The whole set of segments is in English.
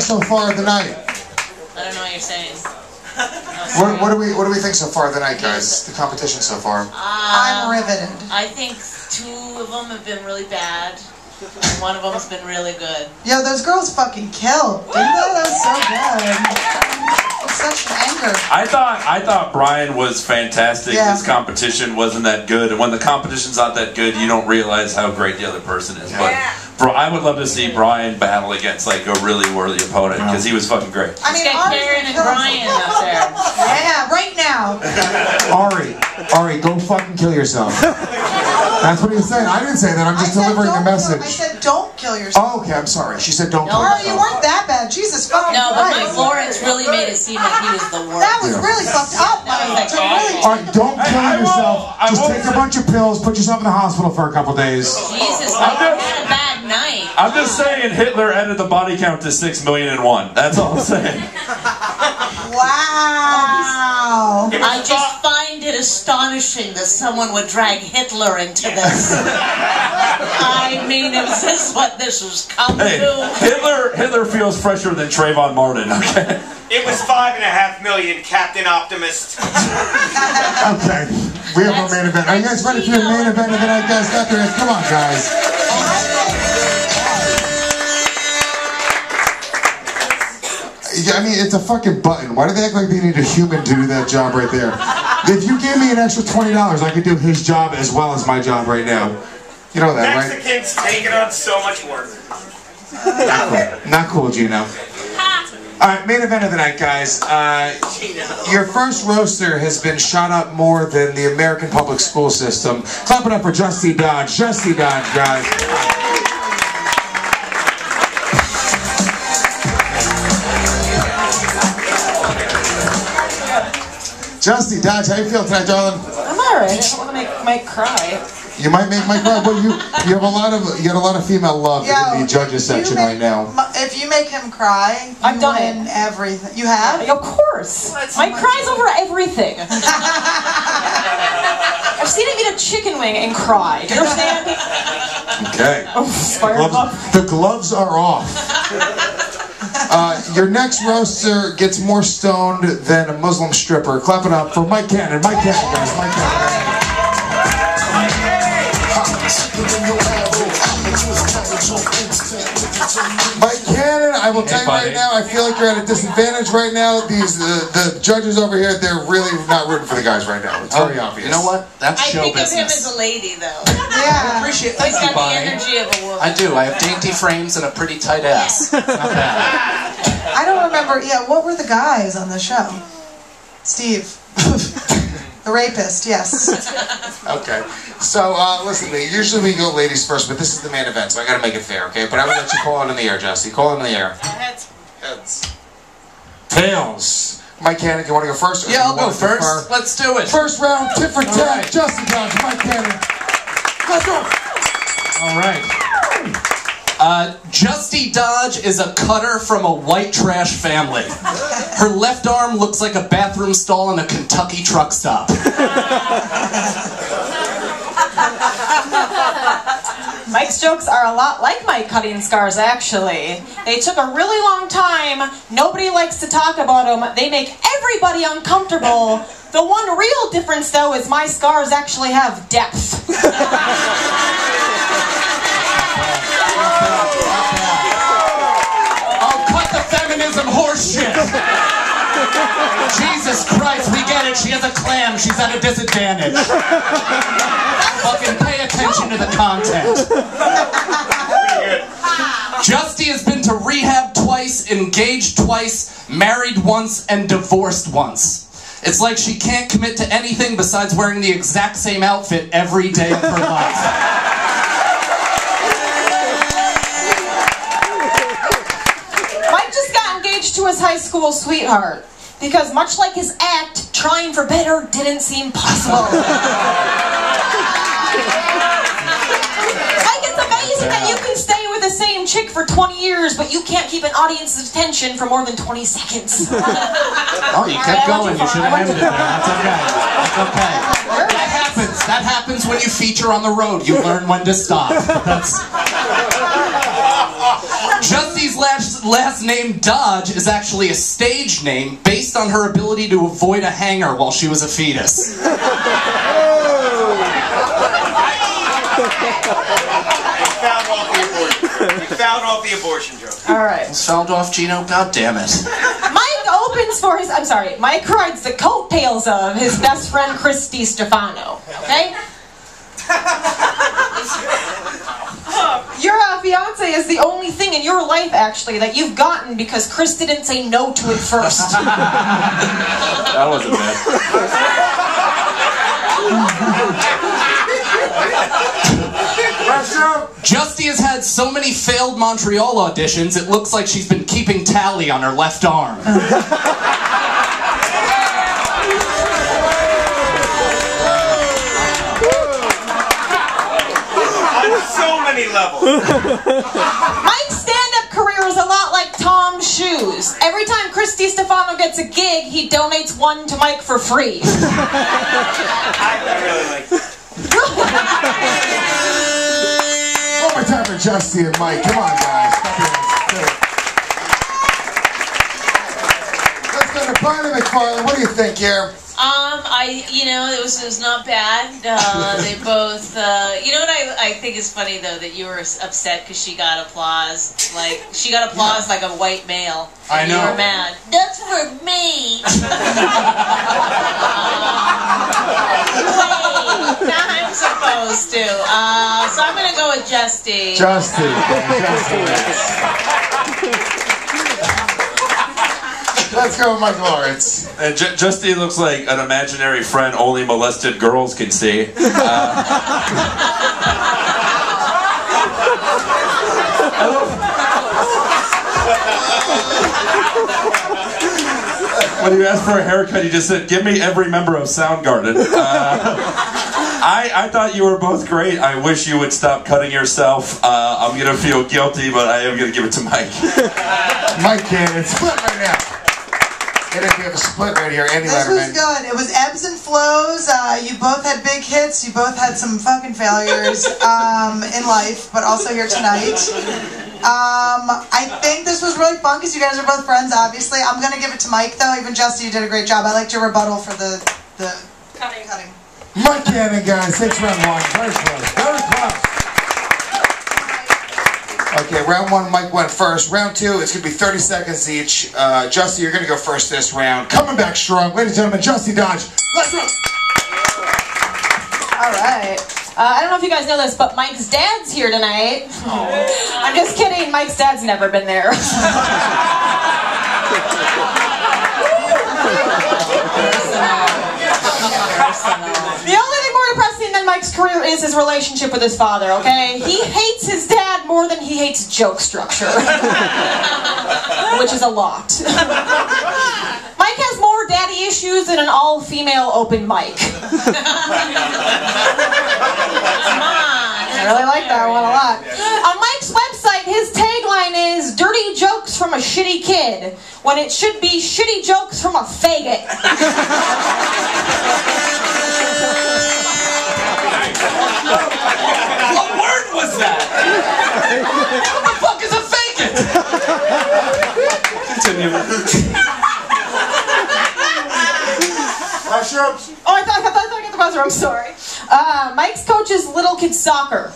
think so far of the night? I don't know what you're saying. What, what do we What do we think so far of the night, guys? The competition so far. I'm riveted. I think two of them have been really bad. and One of them has been really good. Yo, those girls fucking killed. Didn't they? That was so good. With such anger. I thought I thought Brian was fantastic. Yeah. His competition wasn't that good, and when the competition's not that good, you don't realize how great the other person is. But bro, I would love to see Brian battle against like a really worthy opponent because he was fucking great. I Let's mean, get Karen and Brian some- up there. Yeah, right now. Ari, Ari, go fucking kill yourself. That's what he was saying. I didn't say that. I'm just I said delivering a don't kill- message. I said don't kill yourself. Oh, okay. I'm sorry. She said don't No. kill Girl, you yourself. weren't that bad. Jesus fucking No, but Christ. Mike Lawrence really made it seem like he was the worst. That was really fucked up, That was Mike. like really All right, don't kill I- I yourself. won't- Just won't take a bunch of pills, put yourself in the hospital for a couple days. Jesus, Mike, you had a bad night. I'm just saying Hitler added the body count to six million and one. That's all I'm saying. Wow. I just find it astonishing that someone would drag Hitler into this. I mean, is this what this has come Hey, to? Hitler Hitler feels fresher than Trayvon Martin. Okay. It was five and a half million, Captain Optimist. Okay. We have our main event. Oh, Are you guys ready for your main event of the night, guys? Got there. Come on, guys. I mean, it's a fucking button. Why do they act like they need a human to do that job right there? If you gave me an extra $20, I could do his job as well as my job right now. You know that, right? Mexicans taking on so much work. Not cool, Gino. Alright, main event of the night, guys. Uh, your first roaster has been shot up more than the American public school system. Clap it up for Justy Dodge. Justy Dodge, guys. Justy Dodge, how you feel tonight, darling? I'm alright. I don't want to make Mike cry. You might make my cry, but you you have a lot of you got a lot of female love Yo, in the judges if you section make- right now. If you make him cry, I've you done win it. everything. You have? Of course. Mike cries over everything. I've seen him eat a chicken wing and cry. Do you understand? Okay. Oh, Fire Gloves- the gloves are off. Uh, your next roaster gets more stoned than a Muslim stripper. Clap it up for Mike Cannon. Mike Cannon, guys. Mike Cannon. Will tell you right now, I feel like you're at a disadvantage right now. These uh, the judges over here, they're really not rooting for the guys right now. It's very obvious. You know what? That's I show think of him as a lady, though. Yeah. Appreciate. He's Thank you, got the energy of a woman. I do. I have dainty frames and a pretty tight ass. Not bad. I don't remember. Yeah, what were the guys on the show? Steve. the rapist, yes. Okay. So, uh, listen. Usually we go ladies first, but this is the main event, so I gotta make it fair, okay? But I will let you call it in the air, Jesse. Call it in the air. Heads. Heads. Tails. Mike Cannon, you want to go first? Yeah, I'll go wanna defer? first. Let's do it. First round, tit for tat. right. Justy Dodge, Mike Cannon. Let's go. All right. Uh, Justy Dodge is a cutter from a white trash family. Her left arm looks like a bathroom stall in a Kentucky truck stop. Mike's jokes are a lot like my cutting scars, actually. They took a really long time. Nobody likes to talk about them. They make everybody uncomfortable. The one real difference, though, is my scars actually have depth. Oh, cut the feminism horseshit! Jesus Christ, we get it. She has a clam. She's at a disadvantage. Fucking pay attention to the content. Justy has been to rehab twice, engaged twice, married once, and divorced once. It's like she can't commit to anything besides wearing the exact same outfit every day of her life. His high school sweetheart. Because much like his act, trying for better didn't seem possible. Like it's amazing that you can stay with the same chick for 20 years, but you can't keep an audience's attention for more than 20 seconds. Oh, you kept right, going. You should have ended it. That's okay. That's okay. That happens. That happens when you feature on the road. You learn when to stop. That's. Justy's last, last name, Dodge, is actually a stage name based on her ability to avoid a hanger while she was a fetus. found off the abortion. You found off the abortion joke. All right. Found off Gino? God damn it. Mike opens for his. I'm sorry. Mike rides the coattails of his best friend Chris Distefano. Okay. Your fiance is the only thing in your life, actually, that you've gotten because Chris didn't say no to it first. That wasn't bad. Justy has had so many failed Montreal auditions, it looks like she's been keeping tally on her left arm. so many levels. Mike's stand-up career is a lot like Tom's shoes. Every time Chris Distefano gets a gig, he donates one to Mike for free. I, I really like. One more time for Justy and Mike. Come on, guys. Let's go to Bonnie McFarlane. What do you think here? Um, I, you know, it was, it was not bad. Uh, they both, uh, you know what I, I think is funny though that you were upset because she got applause. Like she got applause like a white male. I and know. You were mad. That's for me. Wait, I'm supposed to. Uh, so I'm gonna go with Justy. Justy. Justy. Let's go with Mike Lawrence. And J- Justy looks like an imaginary friend only molested girls can see. when you asked for a haircut, you just said, "Give me every member of Soundgarden." Uh, I, I thought you were both great. I wish you would stop cutting yourself. Uh, I'm gonna feel guilty, but I am gonna give it to Mike. Mike Cannon. Split right now. And if you have a split right here, Andy This was good. It was ebbs and flows. Uh, you both had big hits. You both had some fucking failures um, in life, but also here tonight. Um, I think this was really fun because you guys are both friends. Obviously, I'm gonna give it to Mike though. Even Justin, you did a great job. I liked your rebuttal for the the cutting. cutting. Mike Cannon, guys. Six round one. Very close. Very close. Okay, round one, Mike went first. Round two, it's going to be 30 seconds each. Uh, Justy, you're going to go first this round. Coming back strong. Ladies and gentlemen, Justy Dodge. Let's go. All right. Uh, I don't know if you guys know this, but Mike's dad's here tonight. I'm just kidding. Mike's dad's never been there. The only thing more depressing than Mike's career is his relationship with his father, okay? He hates his dad more than he hates joke structure. Which is a lot. Mike has more daddy issues than an all-female open mic. I really like that one a lot. On Mike's website, his tagline is dirty jokes from a shitty kid, when it should be shitty jokes from a faggot. What word was that? what the fuck is a faggot? Continue. Mushrooms. Oh, I thought, I thought, I thought I got the buzzer. I'm sorry. Uh, Mike's coaches little kids soccer.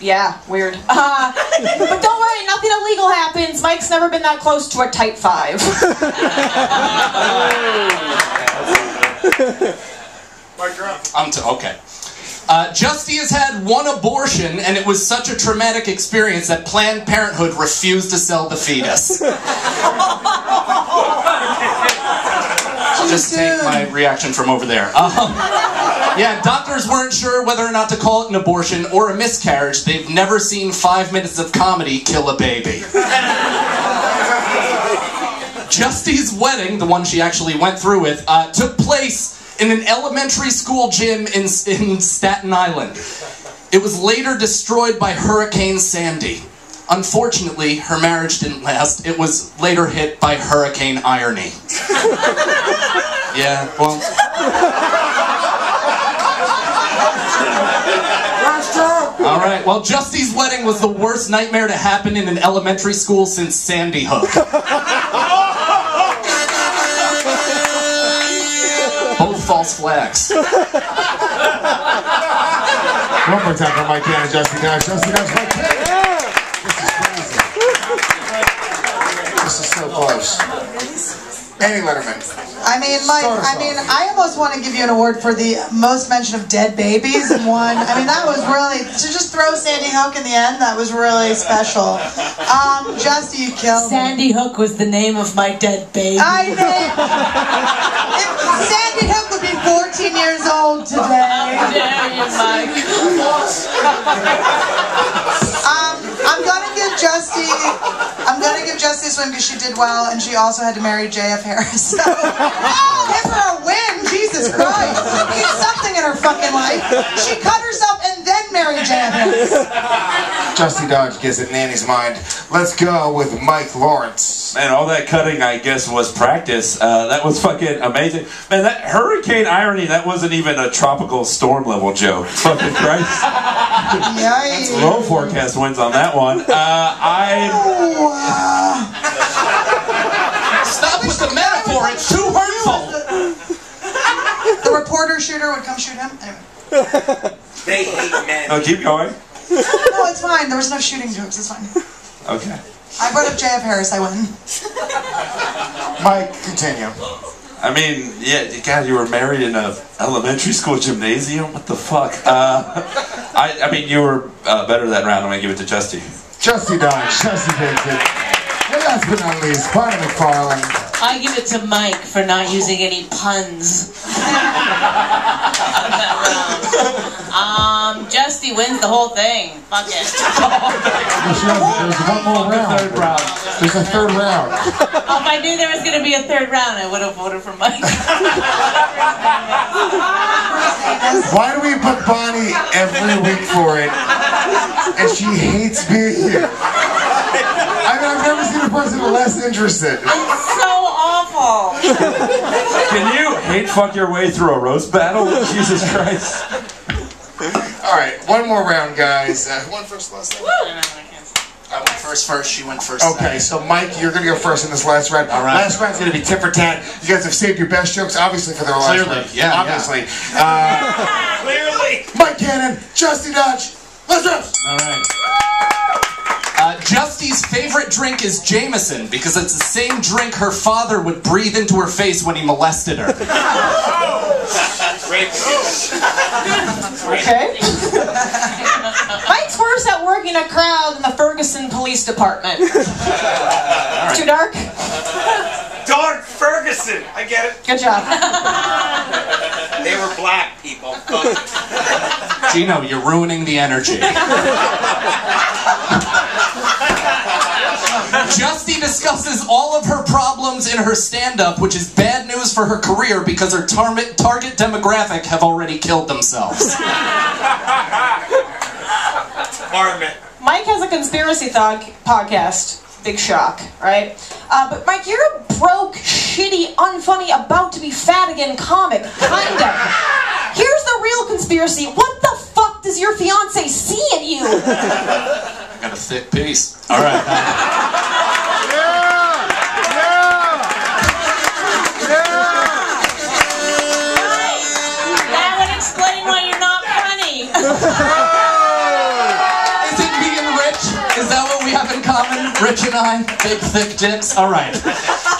Yeah, weird. Uh, but don't worry, nothing illegal happens. Mike's never been that close to a tight five. I'm t- okay. Uh, Justy has had one abortion, and it was such a traumatic experience that Planned Parenthood refused to sell the fetus. Just take my reaction from over there. Um, yeah, doctors weren't sure whether or not to call it an abortion or a miscarriage. They've never seen five minutes of comedy kill a baby. Justy's wedding, the one she actually went through with, uh, took place in an elementary school gym in, in Staten Island. It was later destroyed by Hurricane Sandy. Unfortunately, her marriage didn't last. It was later hit by Hurricane Irony. yeah, well. Last joke. All All right. Well, Justy's wedding was the worst nightmare to happen in an elementary school since Sandy Hook. Both false flags. One more time for Mike Cannon, Justin Nash. Justin Nash, Mike Cannon. This is crazy. This is so close. Annie Lederman. I mean, Mike, I mean, I almost want to give you an award for the most mention of dead babies in one. I mean, that was really, to just throw Sandy Hook in the end, that was really special. Um, Justy, you killed me. Sandy Hook was the name of my dead baby. I mean, 18 years old today. How you, Mike? um, I'm gonna give Justy. I'm gonna give Justy this win because she did well, and she also had to marry J.F. Harris. So, oh, give her a win, Jesus Christ! She needs something in her fucking life. She cut herself, and then married J.F. Justy Dodge gets it in Annie's mind. Let's go with Mike Lawrence. Man, all that cutting, I guess, was practice. Uh, that was fucking amazing. Man, that hurricane irony, that wasn't even a tropical storm level joke. Fucking Christ. Yikes. Low forecast wins on that one. Uh, I. Oh, uh, Stop with the metaphor. It's too hurtful. the reporter shooter would come shoot him. Anyway. They hate men. Oh, keep going. No, it's fine. There was enough shooting jokes. It's fine. Okay. I brought up J.F. Harris. I win. Mike, continue. I mean, yeah, God, you were married in a elementary school gymnasium. What the fuck? Uh, I, I mean, you were uh, better that round. I'm gonna give it to Justy. Justy Dodge, Justy takes. And last but not least, Bonnie McFarlane. I give it to Mike for not using any puns. on that round. Um, Justy wins the whole thing. Fuck it. There's, there's one more round. Third round. There's a third round. Oh, if I knew there was going to be a third round, I would have voted for Mike. Why do we put Bonnie every week for it? And she hates being here. I mean, I've never seen a person less interested. So awful. Can you hate fuck your way through a roast battle? Jesus Christ. All right, one more round, guys. Uh, who won first last time? I went first first, she went first. Okay, so Mike, you're gonna go first in this last round. All right. Last round's gonna be tit for tat. You guys have saved your best jokes, obviously, for their last Clearly, round. yeah, yeah. obviously. Uh, Clearly. Mike Cannon, Justy Dodge. Let's go. All right. Justy's favorite drink is Jameson because it's the same drink her father would breathe into her face when he molested her. Rape. Okay. Mike's worse at working a crowd in the Ferguson Police Department. Too dark? Dark Ferguson. I get it. Good job. They were black people. Gino, you're ruining the energy. Justy discusses all of her problems in her stand-up, which is bad news for her career because her target target demographic have already killed themselves. Mike has a conspiracy thought podcast. Big shock, right? Uh, but Mike, you're a broke, shitty, unfunny, about to be fat again comic, kind of. Here's the real conspiracy. What the fuck does your fiance see in you? I got a thick piece. All right. Yeah! Yeah! Yeah! That would explain why you're not funny. Is it being rich? Is that what we have in common? Rich and I? Big, thick dicks? All right.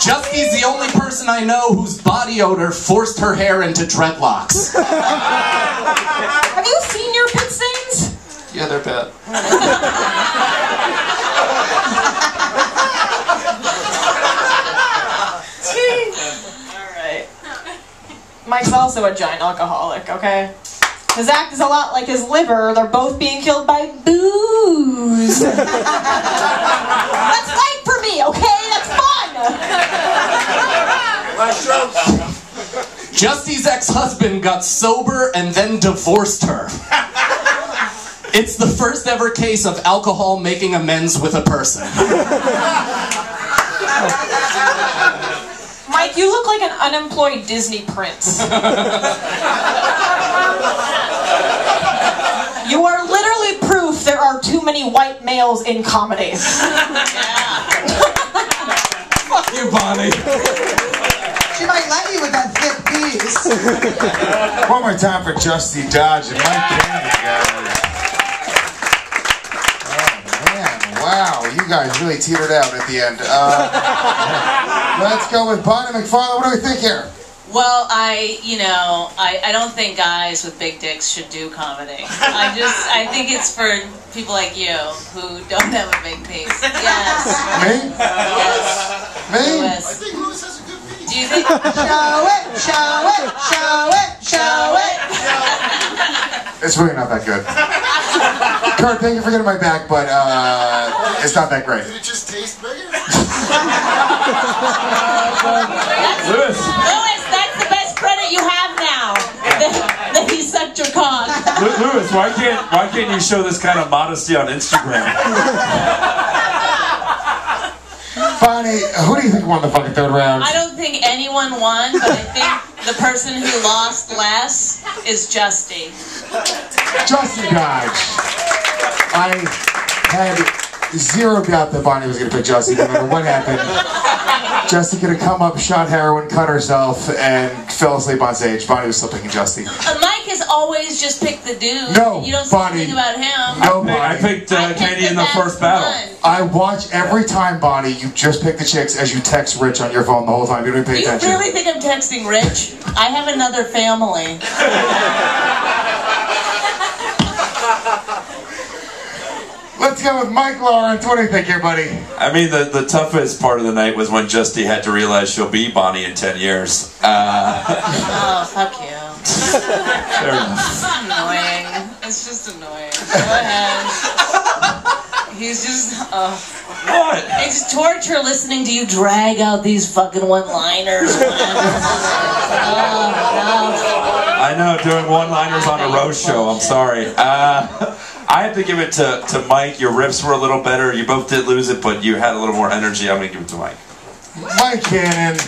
Justy's the only person I know whose body odor forced her hair into dreadlocks. Have you seen your pit stains? Yeah, they're bad. Alright. Mike's also a giant alcoholic, okay? His act is a lot like his liver. They're both being killed by booze. That's light for me, okay? That's fun. Last jokes. Justy's ex-husband got sober and then divorced her. It's the first ever case of alcohol making amends with a person. Mike, you look like an unemployed Disney prince. you are literally proof there are too many white males in comedies. Fuck you, Bonnie. She might let you with that thick piece. One more time for Justy Dodge and Mike Cannon, guys. You guys really teetered out at the end. Uh, let's go with Bonnie McFarlane. What do we think here? Well, I, you know, I, I don't think guys with big dicks should do comedy. I just, I think it's for people like you who don't have a big piece. Yes. Me? Yes. Me? i think Luis has a good piece. Do you think? Show it, show it, show it, show it. It's really not that good. Kurt, thank you for getting my back, but uh, it's not that great. Did it just taste bigger? Luis, Luis, that's the best credit you have now. That, that he sucked your cock. Lu- Luis, why can't why can't you show this kind of modesty on Instagram? Bonnie, who do you think won the fucking third round? I don't think anyone won, but I think the person who lost less is Justy. Justy Dodge. I had zero doubt that Bonnie was going to pick Justin, no matter what happened. Justin could have come up, shot heroin, cut herself, and fell asleep on stage. Bonnie was still picking Justin. Uh, Mike has always just picked the dude. No, you don't say Bonnie. anything about him. No, I Bonnie. picked uh, I picked Katie in the first battle. one. I watch every time, Bonnie, you just pick the chicks as you text Rich on your phone the whole time. You don't even pay Do you really think I'm texting Rich? I have another family. Let's go with Mike Lawrence. What do you think here, buddy? I mean, the, the toughest part of the night was when Justy had to realize she'll be Bonnie in 10 years. Uh, Oh, fuck you. fair enough. It's annoying. It's just annoying. Go ahead. He's just, oh. What? It's torture listening to you drag out these fucking one-liners. oh, I know, doing one-liners on a roast show. I'm sorry. Uh, I have to give it to, to Mike. Your riffs were a little better. You both did lose it, but you had a little more energy. I'm going to give it to Mike. Mike Cannon.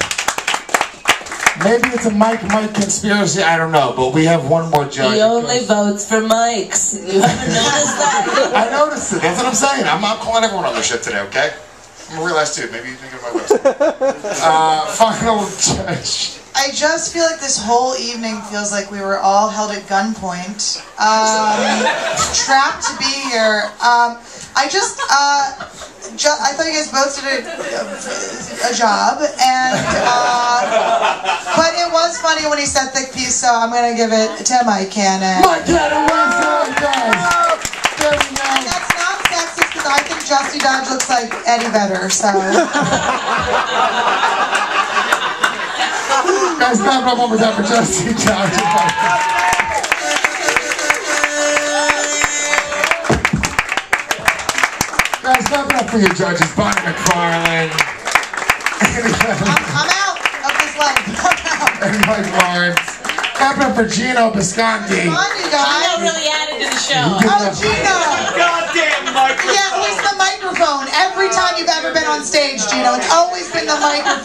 Maybe it's a Mike Mike conspiracy. I don't know, but we have one more no. judge. He only votes for Mike's. You haven't noticed that? I noticed it. That's what I'm saying. I'm not calling everyone on their shit today, okay? I'm a real ass dude. Maybe you think of my website. uh, final judge. I just feel like this whole evening feels like we were all held at gunpoint, um, trapped to be here. Um, I just, uh, ju- I thought you guys both did a, a job, and uh, but it was funny when he said thick piece, so I'm gonna give it to Mike Cannon. Mike Cannon wins it, guys. There we that's not sexist because I think Justy Dodge looks like Eddie Vedder, so. Guys, clap up one more time for Justy Dodge. Guys, clap it up for your judges, Bonnie McFarlane I'm, I'm out of this life. And Mike Lawrence. Clap it up for Gino Bisconti. Come on, you Gino really added to the show. Oh, Gino. Goddamn microphone. Yeah, it was the microphone. Every time you've ever been on stage, Gino, it's always been the microphone.